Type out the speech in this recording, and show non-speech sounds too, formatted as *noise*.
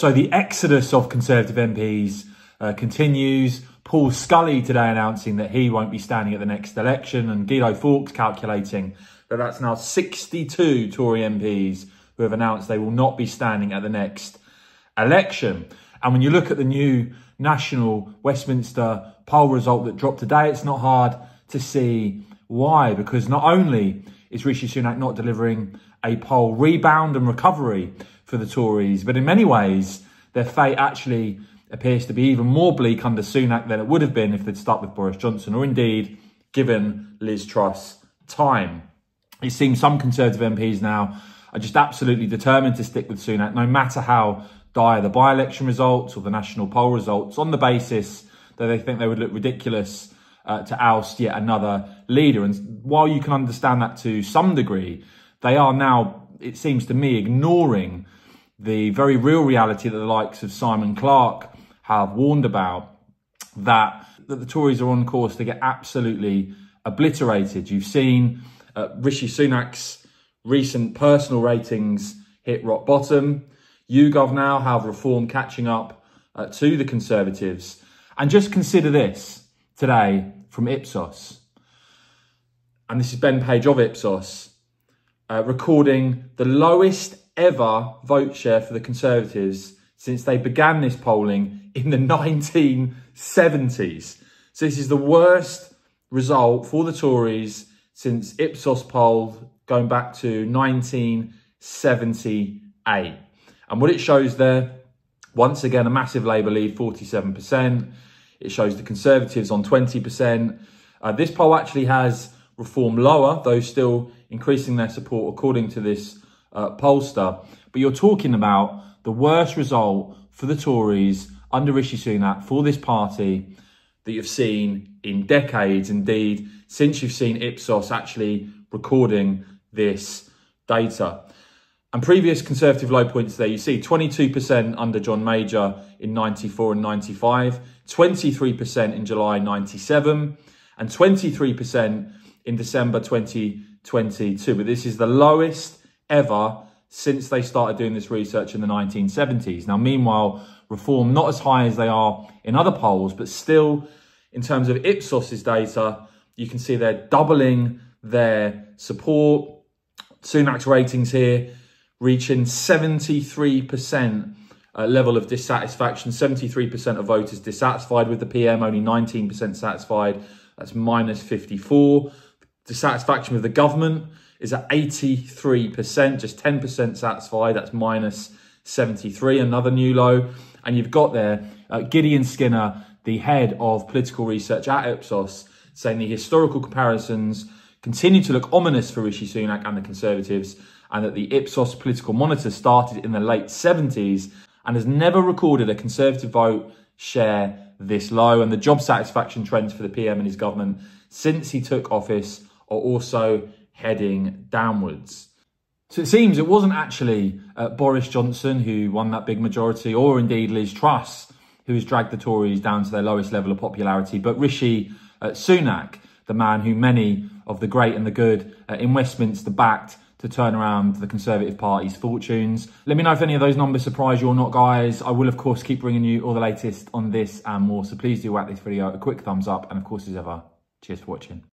So the exodus of Conservative MPs uh, continues. Paul Scully today announcing that he won't be standing at the next election, and Guido Fawkes calculating that that's now 62 Tory MPs who have announced they will not be standing at the next election. And when you look at the new national Westminster poll result that dropped today, it's not hard to see why, because not only is Rishi Sunak not delivering a poll rebound and recovery for the Tories, but in many ways, their fate actually appears to be even more bleak under Sunak than it would have been if they'd stuck with Boris Johnson, or indeed given Liz Truss time. It seems some Conservative MPs now are just absolutely determined to stick with Sunak, no matter how dire the by-election results or the national poll results, on the basis that they think they would look ridiculous uh, to oust yet another leader. And while you can understand that to some degree, they are now, it seems to me, ignoring the very real reality that the likes of Simon Clarke have warned about that, that the Tories are on course to get absolutely obliterated. You've seen uh, Rishi Sunak's recent personal ratings hit rock bottom. YouGov now have reform catching up uh, to the Conservatives. And just consider this today from Ipsos. And this is Ben Page of Ipsos, uh, recording the lowest ever vote share for the Conservatives since they began this polling in the *laughs* 1970s. So this is the worst result for the Tories since Ipsos poll going back to 1978. And what it shows there, once again, a massive Labour lead, 47%. It shows the Conservatives on 20%. Uh, this poll actually has reform lower, though still increasing their support according to this uh, pollster. But you're talking about the worst result for the Tories under Rishi Sunak for this party that you've seen in decades. Indeed, since you've seen Ipsos actually recording this data. And previous Conservative low points there, you see 22% under John Major in 94 and 95, 23% in July 97, and 23% in December 2022. But this is the lowest ever since they started doing this research in the 1970s. Now, meanwhile, reform not as high as they are in other polls, but still, in terms of Ipsos's data, you can see they're doubling their support. Sunak's ratings here reaching 73% uh, level of dissatisfaction. 73% of voters dissatisfied with the PM, only 19% satisfied. That's minus 54. Dissatisfaction with the government is at 83%, just 10% satisfied. That's minus 73, another new low. And you've got there uh, Gideon Skinner, the head of political research at Ipsos, saying the historical comparisons continue to look ominous for Rishi Sunak and the Conservatives, and that the Ipsos political monitor started in the late 70s and has never recorded a Conservative vote share this low. And the job satisfaction trends for the PM and his government since he took office are also heading downwards. So it seems it wasn't actually uh, Boris Johnson who won that big majority, or indeed Liz Truss, who has dragged the Tories down to their lowest level of popularity, but Rishi uh, Sunak, the man who many of the great and the good uh, in Westminster backed to turn around the Conservative Party's fortunes. Let me know if any of those numbers surprise you or not, guys. I will, of course, keep bringing you all the latest on this and more. So please do whack this video a quick thumbs up. And of course, as ever, cheers for watching.